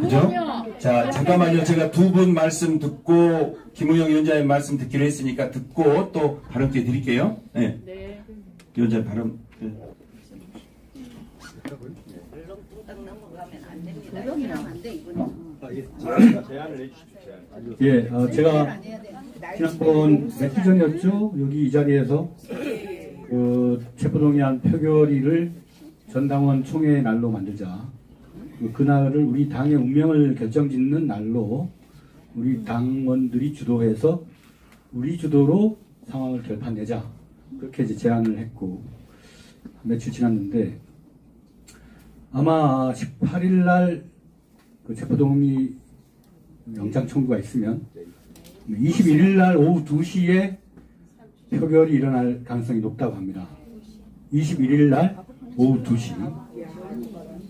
그죠? 자, 잠깐만요. 제가 두 분 말씀 듣고 김우영 위원장님 말씀 듣기로 했으니까 듣고 또 발언 기회 드릴게요. 네. 위원장 발언. 네. 예, 어, 제가 지난번 며칠 전이었죠? 여기 이 자리에서 그 체포동의안 표결일을 전당원 총회 날로 만들자. 그 그날을 우리 당의 운명을 결정짓는 날로 우리 당원들이 주도해서 우리 주도로 상황을 결판내자. 그렇게 이제 제안을 했고 며칠 지났는데 아마 18일 날그 체포동의 영장 청구가 있으면 21일 날 오후 2시에 표결이 일어날 가능성이 높다고 합니다. 21일 날 오후 2시.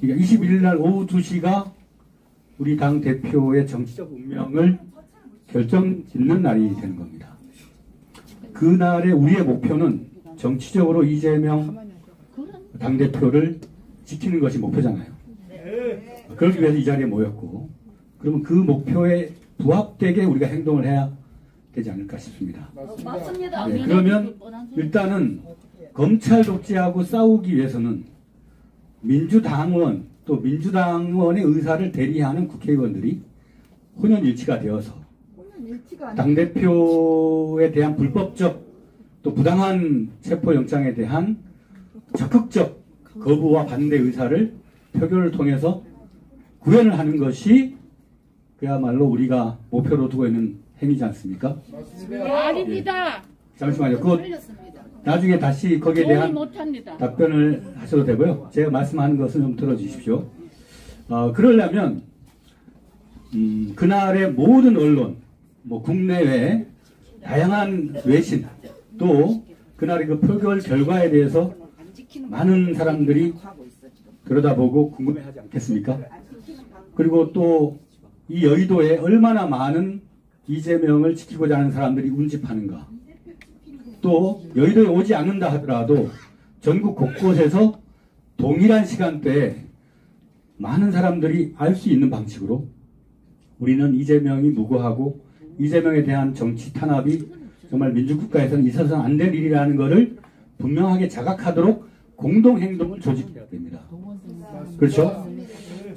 그러니까 21일 날 오후 2시가 우리 당 대표의 정치적 운명을 결정 짓는 날이 되는 겁니다. 그날의 우리의 목표는 정치적으로 이재명 당대표를 지키는 것이 목표잖아요. 그러기 위해서 이 자리에 모였고, 그러면 그 목표에 부합되게 우리가 행동을 해야 되지 않을까 싶습니다. 맞습니다. 네, 그러면 일단은 검찰 독재하고 싸우기 위해서는 민주당원 또 민주당원의 의사를 대리하는 국회의원들이 혼연일치가 되어서 당대표에 대한 불법적 또 부당한 체포영장에 대한 적극적 거부와 반대 의사를 표결을 통해서 구현을 하는 것이 그야말로 우리가 목표로 두고 있는 행위지 않습니까? 아닙니다. 잠시만요. 그거 나중에 다시 거기에 대한 못합니다. 답변을 하셔도 되고요. 제가 말씀하는 것을 좀 들어주십시오. 어, 그러려면 음, 그날의 모든 언론, 뭐 국내외 다양한 외신 또 그날의 그 표결 결과에 대해서 많은 사람들이 들여다보고 궁금해하지 않겠습니까? 그리고 또 이 여의도에 얼마나 많은 이재명을 지키고자 하는 사람들이 운집하는가. 또 여의도에 오지 않는다 하더라도 전국 곳곳에서 동일한 시간대에 많은 사람들이 알 수 있는 방식으로 우리는 이재명이 무고하고 이재명에 대한 정치 탄압이 정말 민주국가에서는 있어서는 안 될 일이라는 것을 분명하게 자각하도록 공동행동을 조직해야 됩니다. 그렇죠?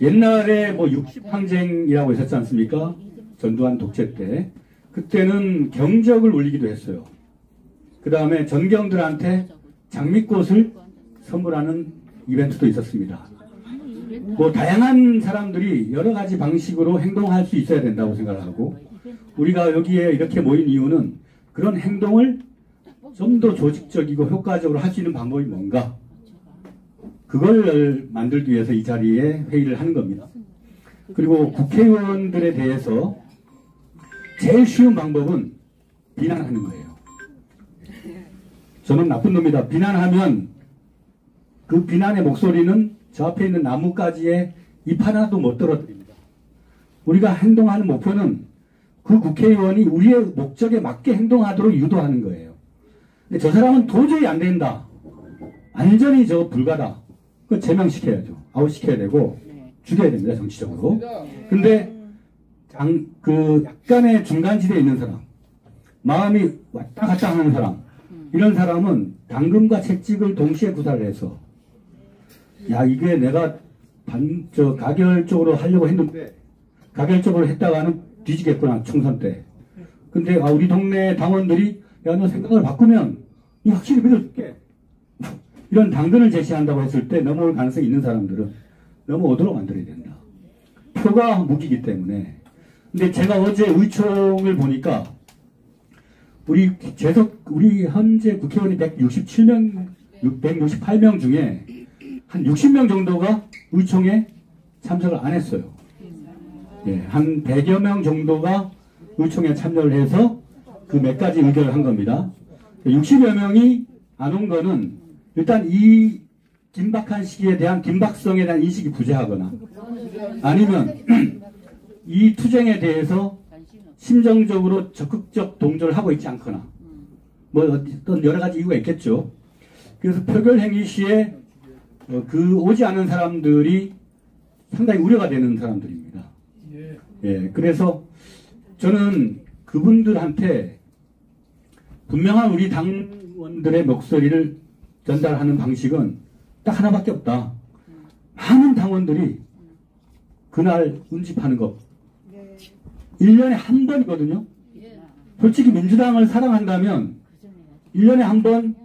옛날에 뭐 60항쟁이라고 있었지 않습니까? 전두환 독재 때. 그때는 경적을 울리기도 했어요. 그 다음에 전경들한테 장미꽃을 선물하는 이벤트도 있었습니다. 뭐 다양한 사람들이 여러 가지 방식으로 행동할 수 있어야 된다고 생각을 하고 우리가 여기에 이렇게 모인 이유는 그런 행동을 좀 더 조직적이고 효과적으로 할 수 있는 방법이 뭔가 그걸 만들기 위해서 이 자리에 회의를 하는 겁니다. 그리고 국회의원들에 대해서 제일 쉬운 방법은 비난하는 거예요. 저는 나쁜 놈이다. 비난하면 그 비난의 목소리는 저 앞에 있는 나뭇가지에 잎 하나도 못 떨어뜨립니다. 우리가 행동하는 목표는 그 국회의원이 우리의 목적에 맞게 행동하도록 유도하는 거예요. 근데 저 사람은 도저히 안 된다. 완전히 저 불가다. 그 제명시켜야죠. 아웃시켜야 되고 죽여야 됩니다. 정치적으로. 근데 장, 그 약간의 중간지대에 있는 사람, 마음이 왔다 갔다 하는 사람, 이런 사람은 당금과 채찍을 동시에 구사를 해서 야 이게 내가 반 저 가결적으로 하려고 했는데 가결적으로 했다가는 뒤지겠구나 총선 때. 근데 아, 우리 동네 당원들이 야 너 생각을 바꾸면 이 확실히 믿어줄게. 이런 당근을 제시한다고 했을 때 넘어올 가능성이 있는 사람들은 넘어오도록 만들어야 된다. 표가 무기이기 때문에. 근데 제가 어제 의총을 보니까 우리 재석 우리 현재 국회의원이 167명 168명 중에 한 60명 정도가 의총에 참석을 안 했어요. 예, 한 100여 명 정도가 의총에 참여를 해서 그 몇 가지 의결을 한 겁니다. 60여 명이 안 온 거는 일단 이 긴박한 시기에 대한 긴박성에 대한 인식이 부재하거나 아니면 이 투쟁에 대해서 심정적으로 적극적 동조를 하고 있지 않거나 뭐 어떤 여러 가지 이유가 있겠죠. 그래서 표결 행위 시에 어, 그 오지 않은 사람들이 상당히 우려가 되는 사람들입니다. 예, 그래서 저는 그분들한테 분명한 우리 당원들의 목소리를 전달하는 방식은 딱 하나밖에 없다. 많은 당원들이 그날 운집하는 것. 1년에 한 번이거든요. 솔직히 민주당을 사랑한다면 1년에 한 번,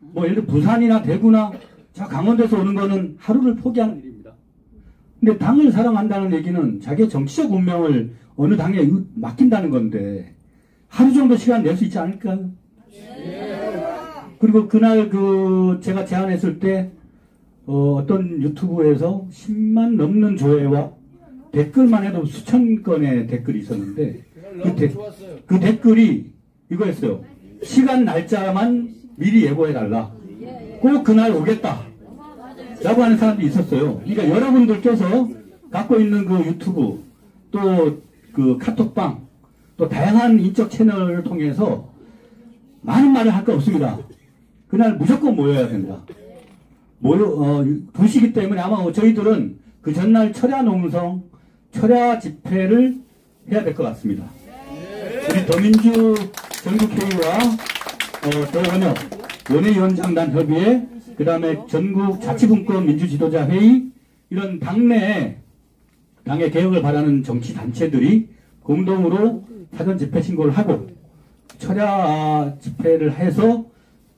뭐 예를 들어 부산이나 대구나 저 강원도에서 오는 거는 하루를 포기하는 일입니다. 근데 당을 사랑한다는 얘기는 자기의 정치적 운명을 어느 당에 의- 맡긴다는 건데 하루 정도 시간 낼 수 있지 않을까요? 그리고 그날 그 제가 제안했을 때 어, 떤 유튜브에서 10만 넘는 조회와 댓글만 해도 수천 건의 댓글이 있었는데 그, 데- 그 댓글이 이거였어요. 시간 날짜만 미리 예고해 달라. 꼭 그날 오겠다. 라고 하는 사람도 있었어요. 그러니까 여러분들께서 갖고 있는 그 유튜브 또 그 카톡방 또 다양한 인적 채널을 통해서 많은 말을 할 거 없습니다. 그날 무조건 모여야 된다. 모여, 어, 도시기 때문에 아마 저희들은 그 전날 철야 농성, 철야 집회를 해야 될 것 같습니다. 우리 더민주 전국회의와 어, 더원협, 원외위원장단 협의회, 그 다음에 전국 자치분권 민주지도자 회의, 이런 당내 당의 개혁을 바라는 정치 단체들이 공동으로 사전 집회 신고를 하고 철야 집회를 해서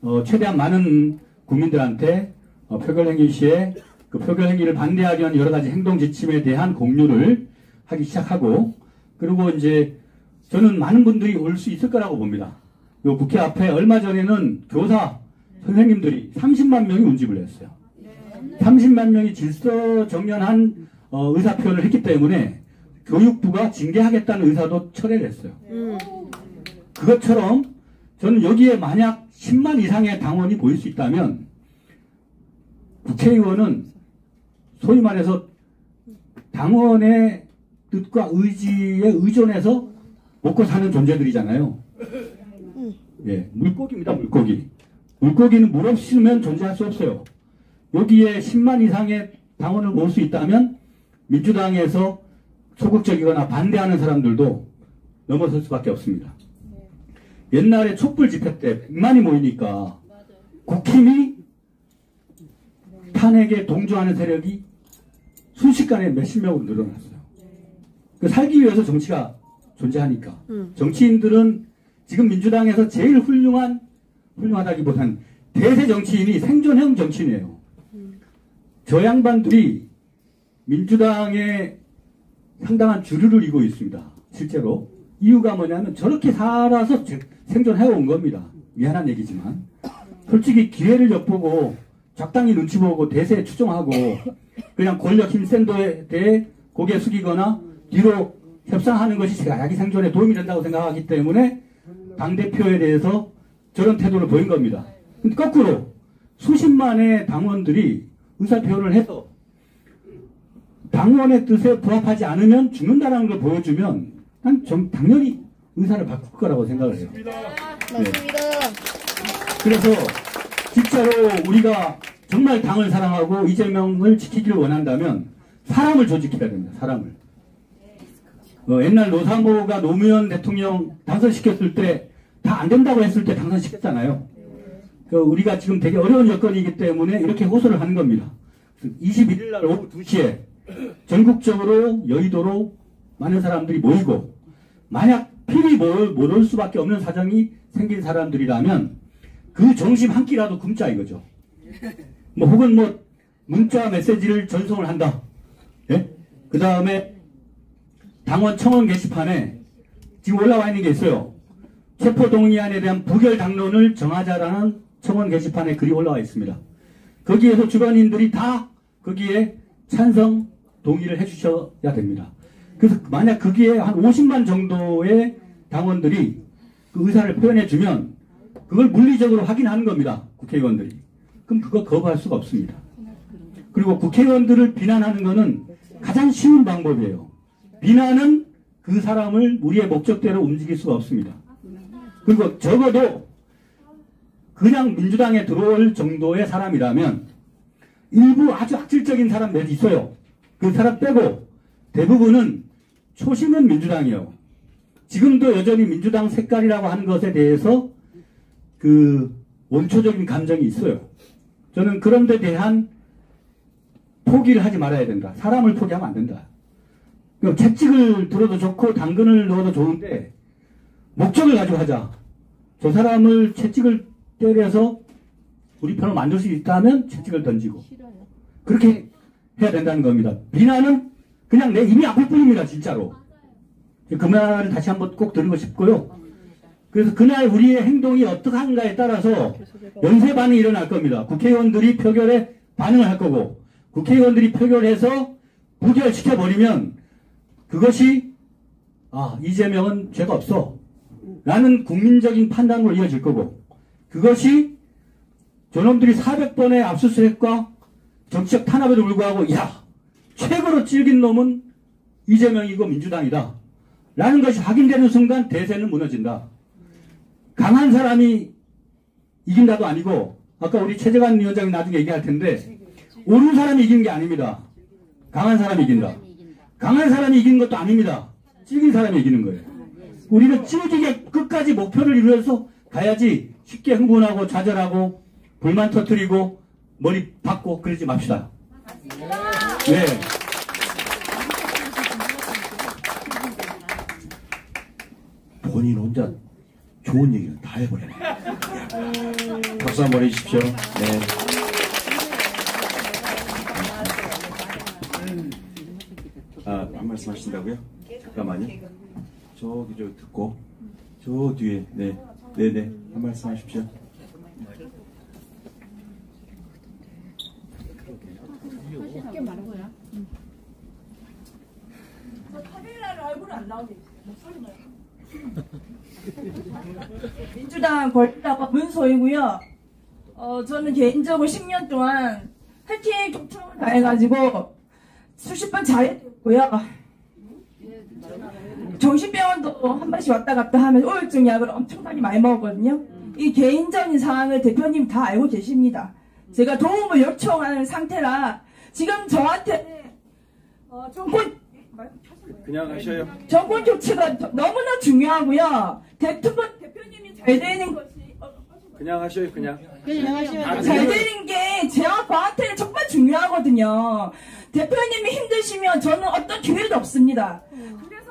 어, 최대한 많은 국민들한테 어, 표결 행위 시에 그 표결 행위를 반대하기 위한 여러 가지 행동 지침에 대한 공유를 하기 시작하고 그리고 이제 저는 많은 분들이 올 수 있을 거라고 봅니다. 요 국회 앞에 얼마 전에는 교사 선생님들이 30만 명이 운집을 했어요. 30만 명이 질서 정연한 어, 의사 표현을 했기 때문에 교육부가 징계하겠다는 의사도 철회를 했어요. 그것처럼 저는 여기에 만약 10만 이상의 당원이 모일 수 있다면 국회의원은 소위 말해서 당원의 뜻과 의지에 의존해서 먹고 사는 존재들이잖아요. 예, 물고기입니다, 물고기. 물고기는 물 없으면 존재할 수 없어요. 여기에 10만 이상의 당원을 모을 수 있다면 민주당에서 소극적이거나 반대하는 사람들도 넘어설 수밖에 없습니다. 옛날에 촛불 집회 때 100만이 모이니까 국힘이 탄핵에 동조하는 세력이 순식간에 몇십 명으로 늘어났어요. 그 살기 위해서 정치가 존재하니까. 정치인들은 지금 민주당에서 제일 훌륭한, 훌륭하다기보다는 대세 정치인이 생존형 정치인이에요. 저 양반들이 민주당의 상당한 주류를 이고 있습니다. 실제로. 이유가 뭐냐면 저렇게 살아서 제- 생존해 온 겁니다. 미안한 얘기지만. 솔직히 기회를 엿보고 적당히 눈치 보고 대세에 추종하고 그냥 권력 힘센 도에 대해 고개 숙이거나 뒤로 협상하는 것이 제가 자기 생존에 도움이 된다고 생각하기 때문에 당대표에 대해서 저런 태도를 보인 겁니다. 근데 거꾸로 수십만의 당원들이 의사표현을 해서 당원의 뜻에 부합하지 않으면 죽는다라는 걸 보여주면 난 좀 당연히 의사를 바꿀 거라고 생각을 해요. 맞습니다. 그래서 진짜로 우리가 정말 당을 사랑하고 이재명을 지키기를 원한다면 사람을 조직해야 됩니다. 사람을. 어, 옛날 노사모가 노무현 대통령 당선시켰을 때 다 안 된다고 했을 때 당선시켰잖아요. 그 우리가 지금 되게 어려운 여건이기 때문에 이렇게 호소를 하는 겁니다. 21일 날 오후 2시에 전국적으로 여의도로 많은 사람들이 모이고 만약 필히 못올 수밖에 없는 사정이 생긴 사람들이라면 그 정심 한 끼라도 굶자 이거죠. 뭐 혹은 뭐 문자 메시지를 전송을 한다. 예? 그 다음에 당원 청원 게시판에 지금 올라와 있는 게 있어요. 체포동의안에 대한 부결 당론을 정하자라는 청원 게시판에 글이 올라와 있습니다. 거기에서 주변인들이 다 거기에 찬성 동의를 해주셔야 됩니다. 그래서 만약 거기에 한 50만 정도의 당원들이 그 의사를 표현해 주면 그걸 물리적으로 확인하는 겁니다. 국회의원들이. 그럼 그거 거부할 수가 없습니다. 그리고 국회의원들을 비난하는 것은 가장 쉬운 방법이에요. 비난은 그 사람을 우리의 목적대로 움직일 수가 없습니다. 그리고 적어도 그냥 민주당에 들어올 정도의 사람이라면 일부 아주 악질적인 사람들이 있어요. 그 사람 빼고 대부분은 초심은 민주당이요. 지금도 여전히 민주당 색깔이라고 하는 것에 대해서 그 원초적인 감정이 있어요. 저는 그런 데 대한 포기를 하지 말아야 된다. 사람을 포기하면 안 된다. 그 채찍을 들어도 좋고 당근을 넣어도 좋은데 목적을 가지고 하자. 저 사람을 채찍을 때려서 우리 편을 만들 수 있다면 채찍을 던지고 그렇게 해야 된다는 겁니다. 비난은 그냥 내 입이 아플 뿐입니다. 진짜로. 그 말을 다시 한번 꼭 드리고 싶고요. 그래서 그날 우리의 행동이 어떠한가에 따라서 연쇄 반응이 일어날 겁니다. 국회의원들이 표결에 반응을 할 거고 국회의원들이 표결해서 부결시켜버리면 그것이 아 이재명은 죄가 없어. 라는 국민적인 판단으로 이어질 거고 그것이 저놈들이 400번의 압수수색과 정치적 탄압에도 불구하고 야 최고로 찔긴 놈은 이재명이고 민주당이다. 라는 것이 확인되는 순간 대세는 무너진다. 강한 사람이 이긴다도 아니고 아까 우리 최재관 위원장이 나중에 얘기할 텐데 옳은 사람이 이긴 게 아닙니다. 강한 사람이 이긴다 강한 사람이 이기는 것도 아닙니다 찔긴 사람이 이기는 거예요 우리는 찔기게 끝까지 목표를 이루어서 가야지 쉽게 흥분하고 좌절하고 불만 터뜨리고 머리 박고 그러지 맙시다. 네. 본인 혼자 좋은 얘기를 다 해버리네. 박수 한번 해주십시오. 네. 아, 한 말씀 하신다고요? 잠깐만요. 저기 저 듣고 저 뒤에 네, 네, 네, 한 말씀 하십시오. 민주당 권리당과 문소이고요. 어, 저는 개인적으로 10년 동안 해킹 도청을 당해가지고 수십 번 자해했고요. 정신병원도 한 번씩 왔다 갔다 하면서 우울증 약을 엄청나게 많이 먹었거든요. 이 개인적인 상황을 대표님 다 알고 계십니다. 제가 도움을 요청하는 상태라 지금 저한테 어, 정권 그냥 하셔요. 정권 교체가 너무나 중요하고요. 대통령 대표님이 잘 되는 것이 어, 그냥 하셔요. 그냥. 잘 되는 게 제가 저한테는 정말 중요하거든요. 대표님이 힘드시면 저는 어떤 기회도 없습니다.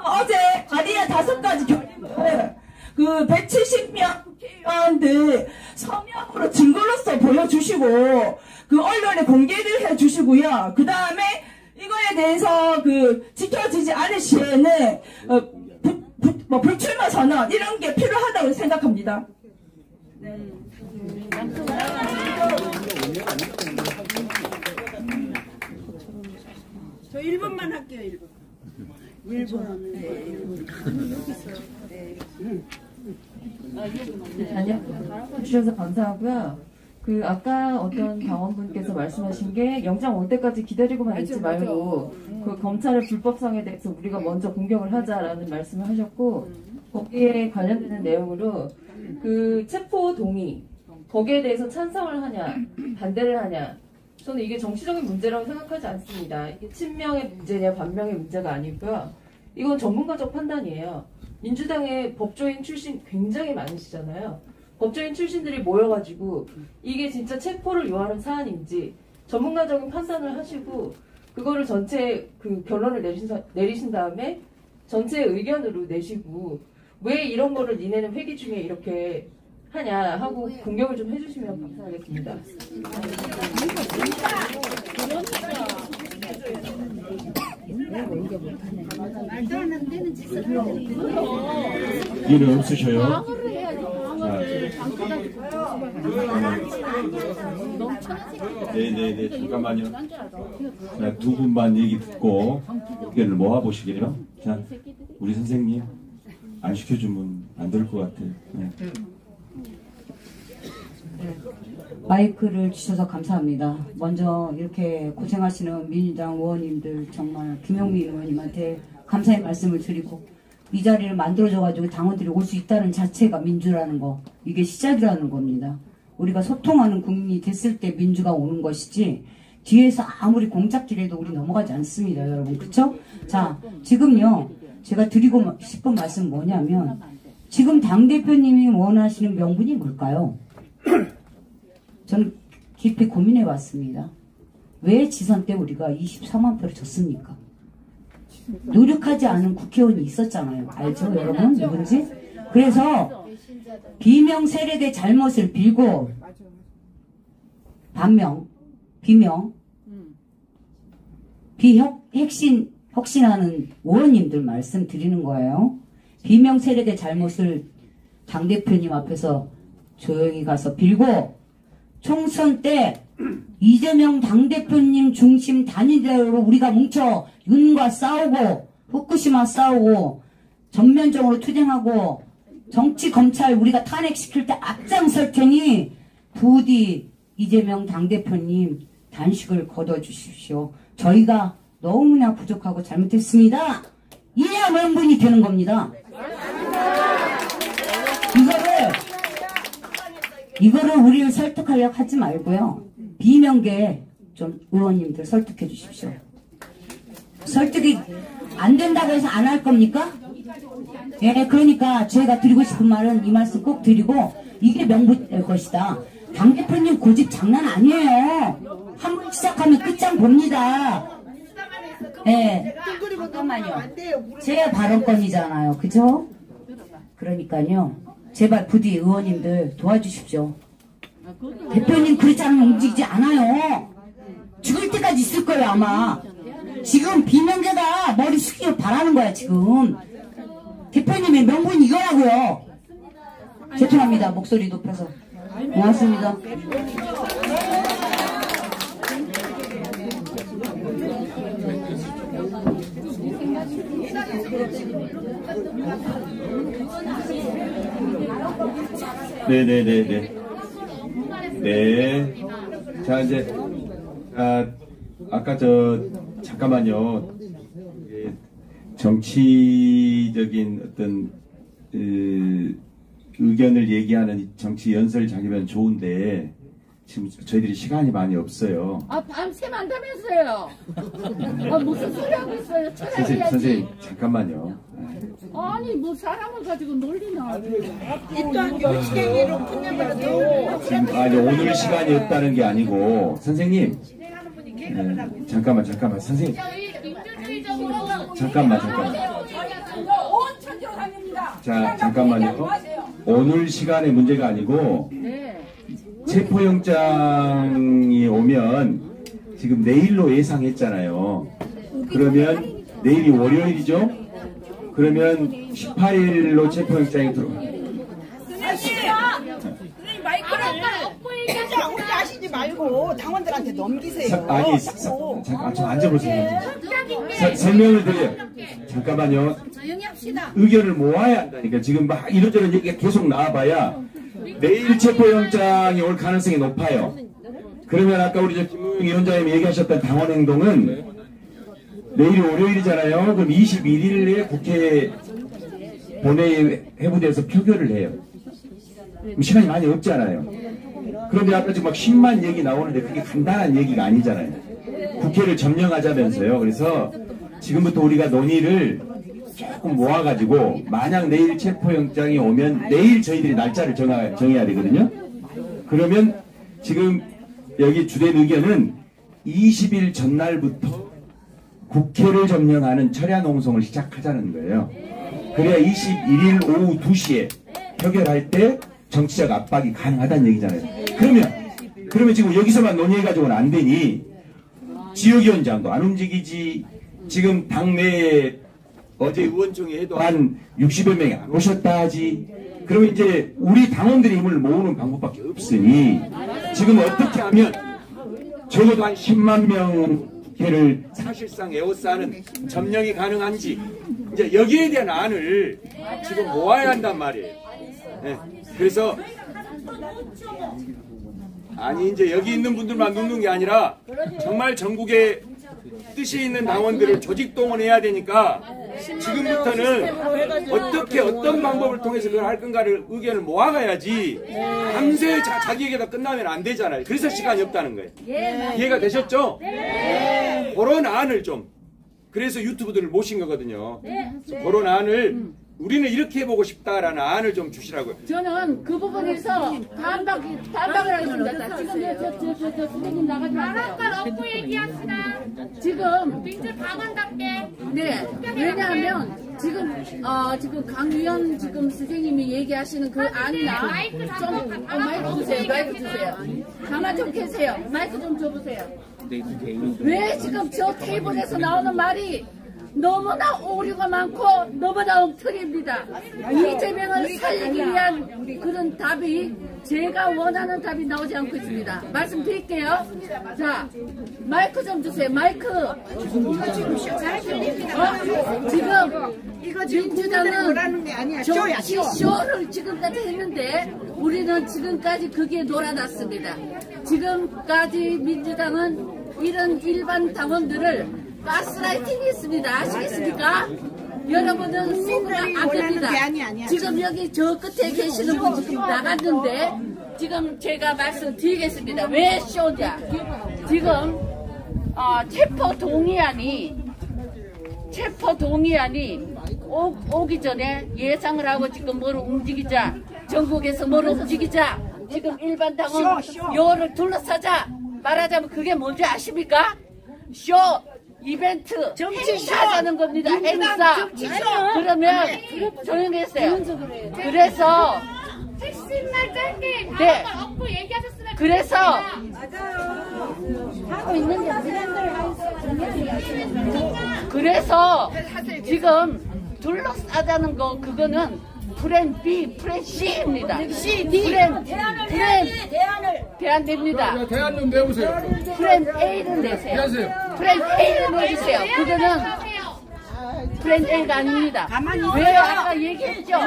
어제 아리아 다섯 가지 결의를 그 170명 국회의원들 서명으로 증거로서 보여주시고 그 언론에 공개를 해주시고요. 그 다음에 이거에 대해서 그 지켜지지 않을 시에는 어, 부- 부- 뭐 불출마 선언 이런 게 필요하다고 생각합니다. 저 1분만 할게요, 1분. 안녕 주셔서 감사하고요. 그 아까 어떤 당원분께서 말씀하신 게 영장 올 때까지 기다리고만 있지 말고 그 검찰의 불법성에 대해서 우리가 먼저 공격을 하자라는 말씀을 하셨고 거기에 관련되는 내용으로 그 체포 동의 거기에 대해서 찬성을 하냐 반대를 하냐 저는 이게 정치적인 문제라고 생각하지 않습니다. 이게 친명의 문제냐 반명의 문제가 아니고요. 이건 전문가적 판단이에요. 민주당의 법조인 출신 굉장히 많으시잖아요. 법조인 출신들이 모여가지고 이게 진짜 체포를 요하는 사안인지 전문가적인 판단을 하시고 그거를 전체 그 결론을 내리신, 사- 내리신 다음에 전체 의견으로 내시고 왜 이런 거를 니네는 회기 중에 이렇게 하냐 하고 공격을 좀 해주시면 감사하겠습니다. 일은 없으셔요. 방어를 해야지. 방어를. 방어가 네네네 잠깐만요. 자, 두 분만 얘기 듣고 의견을 모아 보시게요. 자 우리 선생님 안 시켜주면 안 될 것 같아요. 네. 마이크를 주셔서 감사합니다. 먼저 이렇게 고생하시는 민주당 의원님들 정말 김영민 의원님한테 감사의 말씀을 드리고 이 자리를 만들어줘가지고 당원들이 올 수 있다는 자체가 민주라는 거 이게 시작이라는 겁니다. 우리가 소통하는 국민이 됐을 때 민주가 오는 것이지 뒤에서 아무리 공작질해도 우리 넘어가지 않습니다, 여러분. 그쵸? 자, 지금요. 제가 드리고 싶은 말씀 뭐냐면 지금 당대표님이 원하시는 명분이 뭘까요? 저는 깊이 고민해 봤습니다. 왜 지선 때 우리가 24만 표를 줬습니까? 노력하지 않은 국회의원이 있었잖아요. 알죠, 여러분? 누군지? 그래서 비명 세력의 잘못을 빌고 반명, 비명, 비혁신, 혁신하는 의원님들 말씀 드리는 거예요. 비명 세력의 잘못을 당대표님 앞에서 조용히 가서 빌고 총선 때 이재명 당대표님 중심 단일대로 우리가 뭉쳐 윤과 싸우고 후쿠시마 싸우고 전면적으로 투쟁하고 정치 검찰 우리가 탄핵시킬 때 앞장설 테니 부디 이재명 당대표님 단식을 거둬주십시오. 저희가 너무나 부족하고 잘못했습니다. 이래야 명분이 되는 겁니다. 이거를 우리를 설득하려고 하지 말고요. 비명계 좀 의원님들 설득해 주십시오. 설득이 안 된다고 해서 안 할 겁니까? 예, 그러니까 제가 드리고 싶은 말은 이 말씀 꼭 드리고 이게 명분될 것이다. 당 대표님 고집 장난 아니에요. 한 번 시작하면 끝장 봅니다. 예, 잠깐만요. 제 발언권이잖아요. 그죠? 그러니까요. 제발 부디 의원님들 도와주십시오. 대표님 그렇지 않으면 움직이지 않아요. 죽을 때까지 있을 거예요 아마. 지금 비명계가 머리 숙이고 바라는 거야 지금. 대표님의 명분이 이거라고요. 죄송합니다 목소리 높여서. 고맙습니다. 네네네네. 네. 자, 이제, 아, 아까 저, 잠깐만요. 정치적인 어떤, 그, 의견을 얘기하는 정치 연설 장이면 좋은데, 지금 저희들이 시간이 많이 없어요. 아, 밤새 만다면서요. 아, 무슨 소리 하고 있어요? 선생님. 선생님, 잠깐만요. 아니, 뭐 사람을 가지고 놀리나. 일단 열시경이로 끝내버려도 지금, 아니, 오늘 시간이 없다는 게 아니고, 선생님. 네, 잠깐만, 잠깐만, 선생님. 잠깐만, 잠깐만. 자, 잠깐만요. 오늘 시간의 문제가 아니고, 네. 체포영장이 오면, 지금 내일로 예상했잖아요. 그러면, 내일이 월요일이죠? 그러면 18일로 체포영장이 들어. 선생님 마이크를 혼자 혼자 하시지 말고 당원들한테 넘기세요. 사- 아니, 사- 사- 잠깐, 좀 앉아보세요. 사- 설명을 드려요. 잠깐만요. 합시다. 의견을 모아야 한다니까. 지금 막 이런저런 얘기가 계속 나와봐야 내일 체포영장이 올 가능성이 높아요. 그러면 아까 우리 저 김우영 위원장님이 얘기하셨던 당원 행동은 내일이 월요일이잖아요. 그럼 21일에 국회 본회의 회부돼서 표결을 해요. 시간이 많이 없잖아요. 그런데 아까 지금 막 10만 얘기 나오는데 그게 간단한 얘기가 아니잖아요. 국회를 점령하자면서요. 그래서 지금부터 우리가 논의를 조금 모아가지고 만약 내일 체포영장이 오면 내일 저희들이 날짜를 정하, 정해야 되거든요. 그러면 지금 여기 주된 의견은 20일 전날부터 국회를 점령하는 철야 농성을 시작하자는 거예요. 그래야 21일 오후 2시에 표결할 때 정치적 압박이 가능하다는 얘기잖아요. 그러면 그러면 지금 여기서만 논의해가지고는 안 되니 지역위원장도 안 움직이지 지금 당내에 어제 의원총회에도 한 60여 명이 안 오셨다 하지 그러면 이제 우리 당원들의 힘을 모으는 방법밖에 없으니 지금 어떻게 하면 적어도 한 10만 명회를 사실상 에워싸는 점령이 가능한지 이제 여기에 대한 안을 지금 모아야 한단 말이에요. 네. 그래서 아니 이제 여기 있는 분들만 눕는 게 아니라 정말 전국에 뜻이 있는 당원들을 조직 동원해야 되니까 지금부터는 어떻게 어떤 방법을 통해서 그걸 할 건가를 의견을 모아가야지 밤새 자, 자기 얘기가 끝나면 안 되잖아요. 그래서 시간이 없다는 거예요. 이해가 되셨죠? 그런 안을 좀 그래서 유튜브들을 모신 거거든요. 그런 안을 우리는 이렇게 해보고 싶다라는 안을 좀 주시라고요. 저는 그 부분에서 반박, 반박을 하겠습니다. 지금 저, 저, 저, 저, 저 선생님 나가지 마세요. 업고 얘기합시다. 지금 민주 박원답게. 네, 왜냐하면 지금 어 지금 강위원 지금 선생님이 얘기하시는 그 안이나 마이크 좀 어, 마이크 주세요, 마이크 주세요. 가만 좀 계세요. 마이크 좀 줘보세요. 왜 지금 저 테이블에서 나오는 말이 너무나 오류가 많고 너무나 엉터리입니다. 이재명을 살리기 위한 그런 답이 제가 원하는 답이 나오지 않고 있습니다. 말씀드릴게요. 자, 마이크 좀 주세요. 마이크. 어? 지금 민주당은 정치 쇼를 지금까지 했는데 우리는 지금까지 그게 놀아났습니다. 지금까지 민주당은 이런 일반 당원들을 가스라이팅이 있습니다. 아시겠습니까? 여러분은 속으면 안 됩니다. 지금 여기 저 끝에 계시는 분 지금 나갔는데 지금 제가 말씀드리겠습니다. 왜 쇼냐? 지금 어, 체포 동의안이 체포 동의안이 오, 오기 전에 예상을 하고 지금 뭐를 움직이자 전국에서 뭐를 움직이자 지금 일반 당원 요를 둘러싸자 말하자면 그게 뭔지 아십니까? 쇼 이벤트 행사하자는 겁니다. 행사. 그러면 조용히 했어요. 그래서 핵심만 짧게 네. 업고 얘기하셨으면 그래서 그래서 지금 둘러싸자는 거 그거는 plan B, plan C입니다. C, D. plan, plan 대안됩니다. 대안 좀 내보세요. plan A를 내세요. plan A를 내주세요. 그거는 plan A가 아닙니다. 왜 아까 얘기했죠?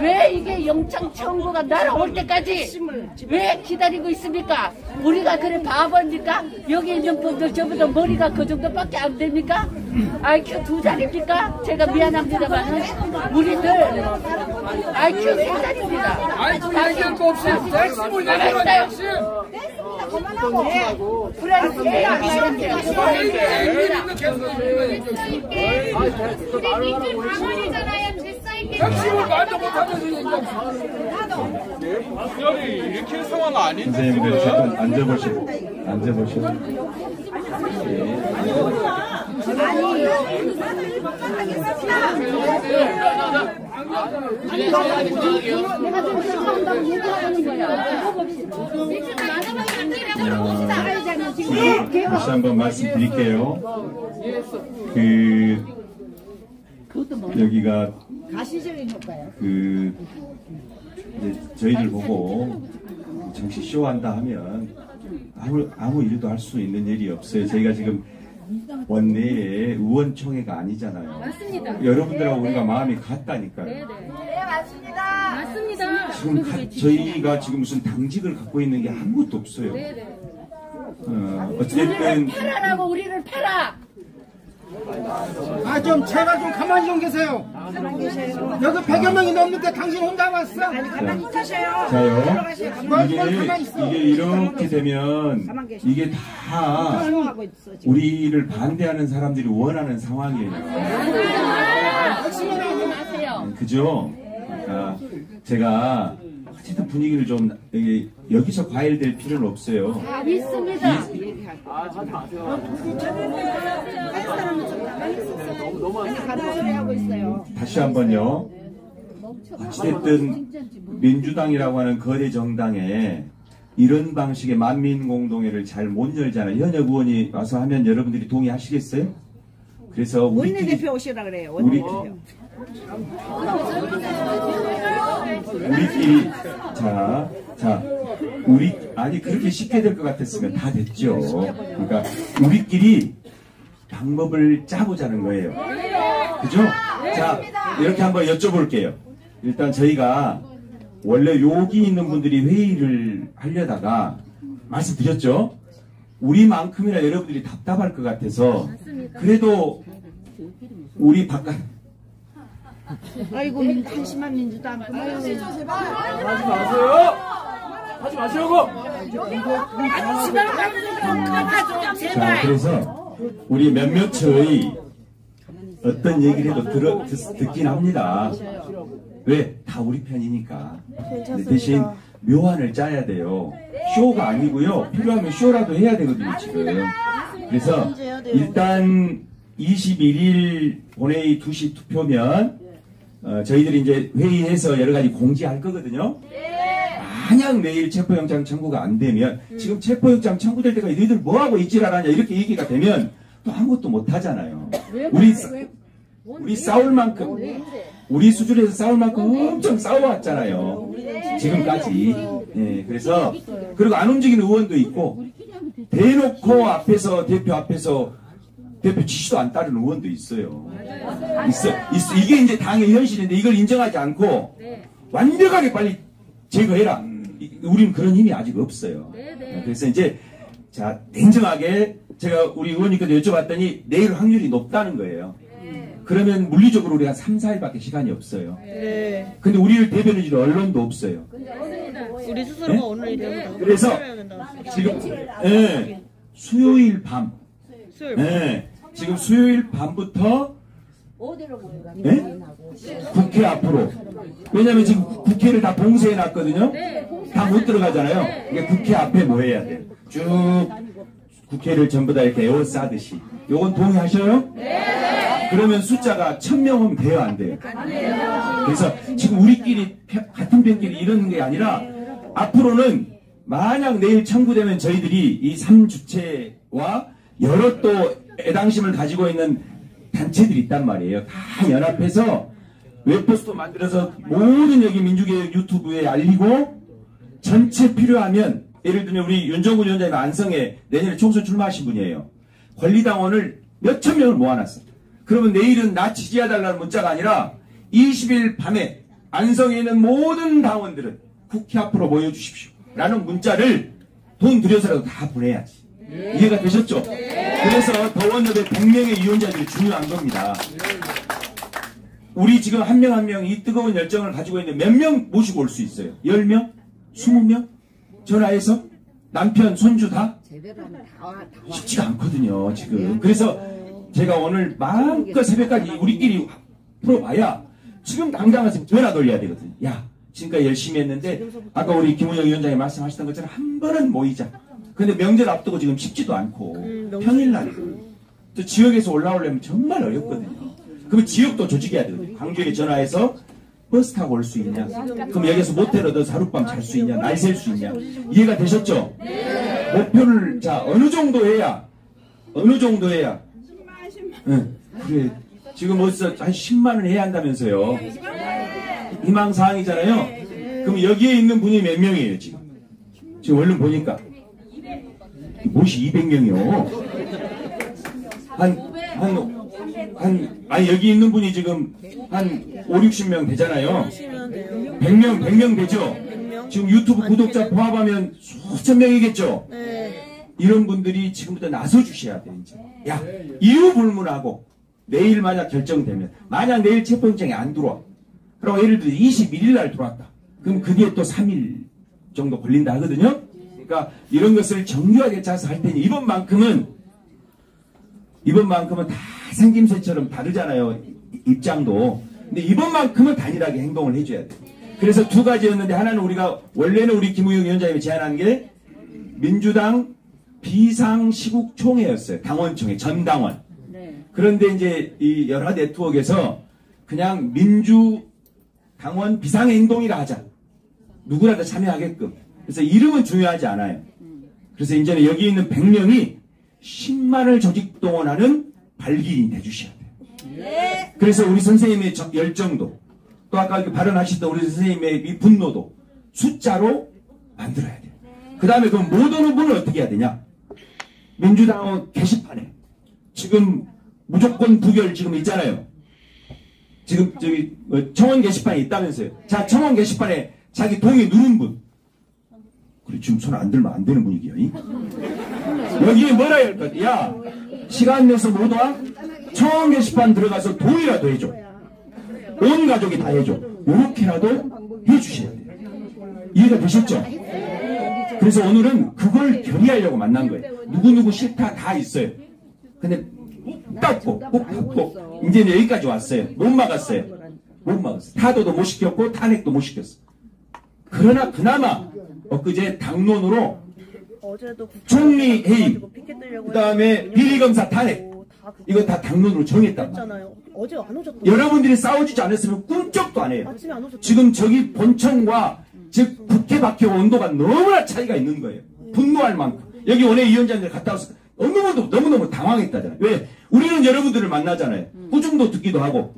왜 이게 영장 청구가 날아올 때까지 왜 기다리고 있습니까? 우리가 그래 바보입니까? 여기 있는 분들 저보다 머리가 그 정도밖에 안 됩니까? IQ 두 자리입니까? 제가 미안합니다만 우리들 IQ 세 자리입니다. 아이고 얘기할 거 없이 핵심을 얘기하면 알았어요. 핵심. 프렌 A가 얘기는 계속 얘기해야죠. 우리 민주 당원이잖아요. 질서 있게. 핵심을 말도 못하면서 얘기하고. 특별히 일으킬 상황 아닌데 선생님들 잠깐 앉아보시고 앉아보시고 내가 지금 죄송한다고 얘기하는 거야. 민주 많은 안 되려고 다시 한번 말씀드릴게요. 그 여기가 그 이제 저희들 보고 정치 쇼 한다 하면 아무 아무 일도 할 수 있는 일이 없어요. 저희가 지금 원내에 의원총회가 아니잖아요. 맞습니다. 여러분들하고 우리가 마음이 같다니까요. 맞습니다. 지금 가- 저희가 지금 무슨 당직을 갖고 있는 게 아무것도 없어요. 어, 어쨌든 팔아라고 우리를 팔아. 아 좀 제발 좀 가만히 좀 계세요. 여기 100여 명이 넘는데 당신 혼자 왔어? 자요. 이게 이게 이렇게 되면 이게 다 우리를 반대하는 사람들이 원하는 상황이에요. 마세요. 그죠? 그러니까 제가 어쨌든 분위기를 좀 여기, 여기서 과열될 필요는 없어요. 있습니다. 다시 한번요. 어쨌든 민주당이라고 하는 거대 정당에 이런 방식의 만민공동회를 잘 못 열잖아요. 현역 의원이 와서 하면 여러분들이 동의하시겠어요? 그래서 우리끼리 원내대표 오시라 그래요. 우리. 우리끼리 자, 자, 우리 아니 그렇게 쉽게 될 것 같았으면 다 됐죠. 그러니까 우리끼리 방법을 짜보자는 거예요. 그죠? 자, 이렇게 한번 여쭤볼게요. 일단 저희가 원래 여기 있는 분들이 회의를 하려다가 말씀드렸죠? 우리만큼이나 여러분들이 답답할 것 같아서 그래도 우리 바깥 아이고 민- 한심한 민주당. 하지 마시라고. 자, 그래서 우리 몇몇의 어떤 얘기를 해도 들어, 듣, 듣긴 합니다. 왜? 다 우리 편이니까. 대신 묘안을 짜야 돼요. 쇼가 아니고요. 필요하면 쇼라도 해야 되거든요, 지금. 그래서 일단 21일 본회의 2시 투표면 어, 저희들이 이제 회의해서 여러 가지 공지할 거거든요. 만약 내일 체포영장 청구가 안 되면 지금 체포영장 청구될 때까지 너희들 뭐하고 있지라냐 이렇게 얘기가 되면 또 아무것도 못 하잖아요. 우리 싸- 우리 싸울 만큼 우리 수준에서 싸울 만큼 엄청 싸워왔잖아요. 지금까지. 예, 그래서 그리고 안 움직이는 의원도 있고 대놓고 앞에서 대표 앞에서 대표 지시도 안 따르는 의원도 있어요. 있어, 있어. 이게 이제 당의 현실인데 이걸 인정하지 않고 완벽하게 빨리 제거해라. 이- 우리는 그런 힘이 아직 없어요. 그래서 이제 자 냉정하게 제가 우리 의원님께도 여쭤봤더니 내일 확률이 높다는 거예요. 그러면 물리적으로 우리가 3, 4일밖에 시간이 없어요. 근데 우리를 대변해주는 언론도 없어요. 우리 스스로가 네? 오늘 이래서 그래서 지금 예, 수요일 밤, 수요일 예, 지금 수요일 밤부터 예? 국회 앞으로 왜냐하면 지금 국회를 다 봉쇄해 놨거든요. 다 못 들어가잖아요. 그러니까 국회 앞에 뭐 해야 돼? 쭉 국회를 전부 다 이렇게 에워싸듯이. 요건 동의하셔요? 그러면 숫자가 천 명은 돼요, 안 돼요? 그래서 지금 우리끼리 펴- 같은 편끼리 이러는 게 아니라 앞으로는 만약 내일 청구되면 저희들이 이 3주체와 여러 또 애당심을 가지고 있는 단체들이 있단 말이에요. 다 연합해서 웹포스터 만들어서 모든 여기 민주개혁 유튜브에 알리고 전체 필요하면 예를 들면 우리 윤정구 위원장님 안성에 내년에 총선 출마하신 분이에요. 권리당원을 몇천 명을 모아놨어. 그러면 내일은 나 지지해달라는 문자가 아니라 20일 밤에 안성에 있는 모든 당원들은 국회 앞으로 모여주십시오. 라는 문자를 돈 들여서라도 다 보내야지. 이해가 되셨죠? 그래서 더원협의 100명의 위원자들이 중요한 겁니다. 우리 지금 한 명 한 명이 뜨거운 열정을 가지고 있는데 몇명 모시고 올 수 있어요? 10명? 20명? 전화해서? 남편, 손주 다? 쉽지가 않거든요, 지금. 그래서 제가 오늘 마음껏 새벽까지 우리끼리 풀어봐야 지금 당장은 지금 전화 돌려야 되거든 요. 야, 지금까지 열심히 했는데 아까 우리 김은영 위원장이 말씀하셨던 것처럼 한 번은 모이자. 근데 명절 앞두고 지금 쉽지도 않고 평일날 또 지역에서 올라오려면 정말 어렵거든요. 그러면 지역도 조직해야 되거든요. 광주에 전화해서 버스 타고 올 수 있냐? 그럼 여기서 모텔 얻어서 하룻밤 잘 수 있냐? 날 셀 수 있냐? 이해가 되셨죠? 목표를 자 어느 정도 해야 어느 정도 해야 응, 그래 지금 어디서 한 10만 원 해야 한다면서요 희망 사항이잖아요 그럼 여기에 있는 분이 몇 명이에요 지금 지금 얼른 보니까 무엇이 200명이요 한 한 한, 아니, 여기 있는 분이 지금 한 5, 60명 되잖아요. 100명, 100명 되죠? 지금 유튜브 구독자 포함하면 수천 명이겠죠? 이런 분들이 지금부터 나서 주셔야 돼요, 이제. 야, 이유 불문하고 내일 만약 결정되면, 만약 내일 체포영장이 안 들어와. 그럼 예를 들어 21일 날 들어왔다. 그럼 그게 또 3일 정도 걸린다 하거든요? 그러니까 이런 것을 정교하게 짜서 할 테니 이번만큼은 이번만큼은 다 생김새처럼 다르잖아요. 입장도. 근데 이번만큼은 단일하게 행동을 해줘야 돼. 그래서 두 가지였는데 하나는 우리가 원래는 우리 김우영 위원장님이 제안한 게 민주당 비상시국총회였어요. 당원총회, 전당원. 그런데 이제 이 여러 네트워크에서 그냥 민주 당원 비상행동이라 하자. 누구라도 참여하게끔. 그래서 이름은 중요하지 않아요. 그래서 이제는 여기 있는 100명이 10만을 조직 동원하는 발기인 해주셔야 돼요. 그래서 우리 선생님의 저- 열정도 또 아까 발언하셨던 우리 선생님의 이 분노도 숫자로 만들어야 돼요. 그 다음에 그럼 못 오는 분은 어떻게 해야 되냐? 민주당 게시판에 지금 무조건 부결 지금 있잖아요. 지금 저기 뭐 청원 게시판에 있다면서요. 자 청원 게시판에 자기 동의 누른 분. 그래 지금 손 안 들면 안 되는 분위기야. 이? 여기에 뭐라 해야 할것 같아? 야 시간 내서 못 와? 청원 게시판 들어가서 동의라도 해줘. 온 가족이 다 해줘. 이렇게라도 해주셔야 돼요. 이해가 되셨죠? 그래서 오늘은 그걸 결의하려고 만난 거예요. 누구누구 싫다 다 있어요. 근데 꼭 닦고 꼭 닫고 이제는 여기까지 왔어요. 못 막았어요. 못 막았어요. 타도도 못 시켰고 탄핵도 못 시켰어. 그러나 그나마 엊그제 당론으로 총리 해임, 그 다음에 비리 검사 탄핵, 이거 다 당론으로 정했단 말이에요. 어제 안 오셨던 여러분들이 싸우지 않았으면 꿈쩍도 안 해요. 아침에 안 오셨던 지금 저기 본청과 즉 국회 밖에 온도가 너무나 차이가 있는 거예요. 분노할 만큼. 여기 원외위원장들 갔다 왔을 때 너무너무 너무너무 당황했다잖아요. 왜? 우리는 여러분들을 만나잖아요. 꾸중도 듣기도 하고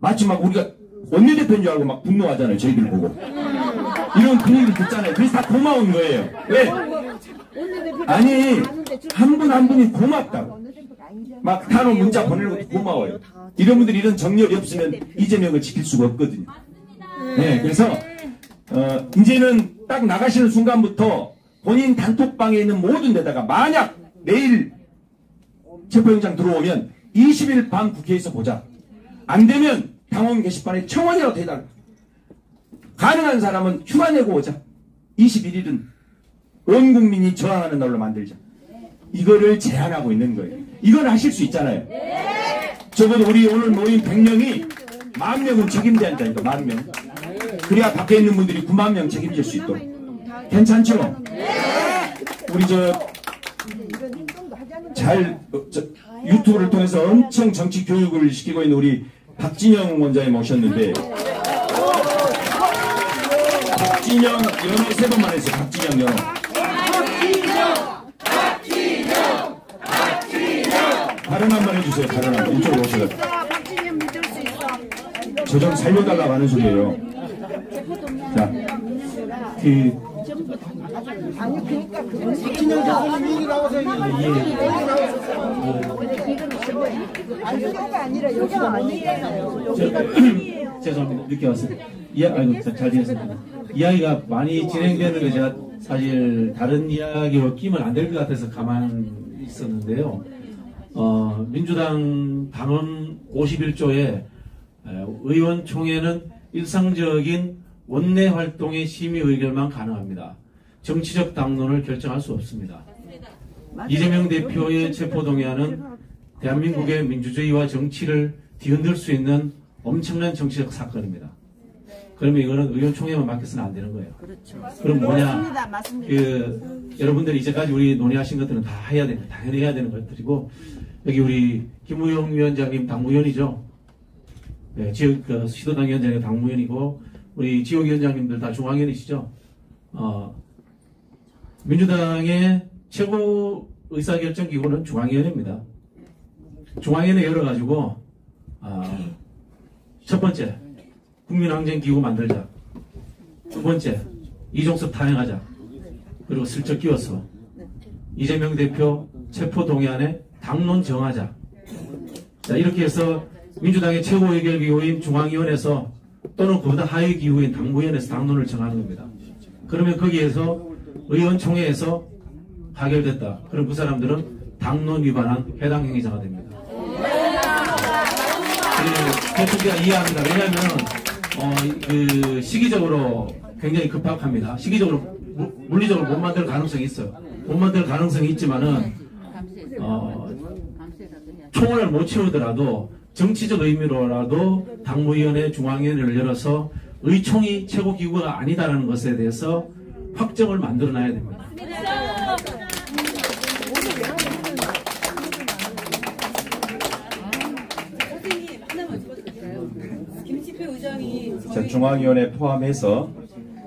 마치 막 우리가 원내대표인 줄 알고 막 분노하잖아요. 저희들 보고. 이런 분위기를 듣잖아요. 그래서 다 고마운 거예요. 왜? 아니 한 분한 분이 고맙다고. 막 단어 문자 보내는 것도 고마워요. 이런 분들이 이런 정열이 없으면 이재명을 지킬 수가 없거든요. 네, 그래서 어, 이제는 딱 나가시는 순간부터 본인 단톡방에 있는 모든 데다가 만약 내일 체포영장 들어오면 20일 밤 국회에서 보자. 안 되면 당원 게시판에 청원이라도 해달라. 가능한 사람은 휴가 내고 오자. 21일은 온 국민이 저항하는 날로 만들자. 이거를 제안하고 있는 거예요. 이건 하실 수 있잖아요. 적어도 우리 오늘 모인 100명이 만 명은 책임져야 한다니까, 만 명. 그래야 밖에 있는 분들이 9만 명 책임질 수 있도록. 괜찮죠? 우리 저, 잘, 어, 저, 유튜브를 통해서 엄청 정치 교육을 시키고 있는 우리 박진영 원장님 오셨는데, 박진영 연호 세 번만 했어요, 박진영 연호. 발언 한번 해주세요, 발언 한 번. 이쪽으로 오세요. 저좀 살려달라고 하는 소리예요. 자, 그, 박진영 교수님 여기 죄송합니다. 늦게 왔어요. 이야, 아이고, 잘- 잘 지냈습니다. 이야기가 많이 진행되는 게 제가 사실 다른 이야기로 끼면 안 될 것 같아서 가만히 있었는데요. 어, 민주당 당원 51조에 의원총회는 일상적인 원내 활동의 심의 의결만 가능합니다. 정치적 당론을 결정할 수 없습니다. 이재명 대표의 체포동의안은 대한민국의 민주주의와 정치를 뒤흔들 수 있는 엄청난 정치적 사건입니다. 그러면 이거는 의원총회만 맡겨서는 안 되는 거예요. 그럼 뭐냐? 그 여러분들이 이제까지 우리 논의하신 것들은 다 해야 되는, 당연히 해야 되는 것들이고 여기 우리 김우영 위원장님 당무위원이죠. 네, 지역 그 시도당 위원장님 당무위원이고 우리 지역 위원장님들 다 중앙위원이시죠. 어, 민주당의 최고 의사결정 기구는 중앙위원회입니다. 중앙위원회 열어가지고 아, 첫 번째 국민항쟁기구 만들자. 두 번째 이종섭 탄핵하자. 그리고 슬쩍 끼워서 이재명 대표 체포 동의안에 당론 정하자. 자 이렇게 해서 민주당의 최고 의결기구인 중앙위원회에서 또는 그보다 하위 기구인 당무위원회에서 당론을 정하는 겁니다. 그러면 거기에서 의원총회에서 가결됐다. 그럼 그 사람들은 당론 위반한 해당 행위자가 됩니다. 그 대통령가 이해합니다. 왜냐하면 어, 그 시기적으로 굉장히 급박합니다. 시기적으로 무- 물리적으로 못 만들 가능성이 있어요. 못 만들 가능성이 있지만은 어, 총을 못 치우더라도 정치적 의미로라도 당무위원회 중앙위원회를 열어서 의총이 최고 기구가 아니다라는 것에 대해서 확정을 만들어놔야 됩니다. 김치표 의장이 자, 중앙위원회 포함해서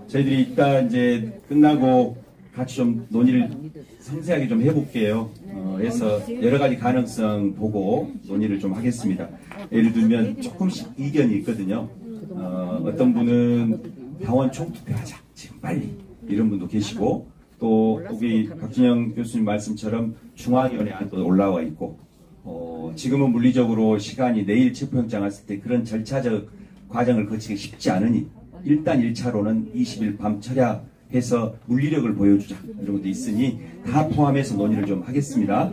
저희들이 이따 이제 끝나고 같이 좀 논의를 상세하게 좀 해볼게요. 어, 해서 여러 가지 가능성 보고 논의를 좀 하겠습니다. 예를 들면 조금씩 이견이 있거든요. 어, 어떤 분은 당원 총투표하자. 지금 빨리. 이런 분도 계시고 또 우리 박진영 교수님 말씀처럼 중앙위원회 안도 올라와 있고 어, 지금은 물리적으로 시간이 내일 체포영장 왔을 때 그런 절차적 과정을 거치기 쉽지 않으니 일단 1차로는 20일 밤 철야해서 물리력을 보여주자 이런 것도 있으니 다 포함해서 논의를 좀 하겠습니다.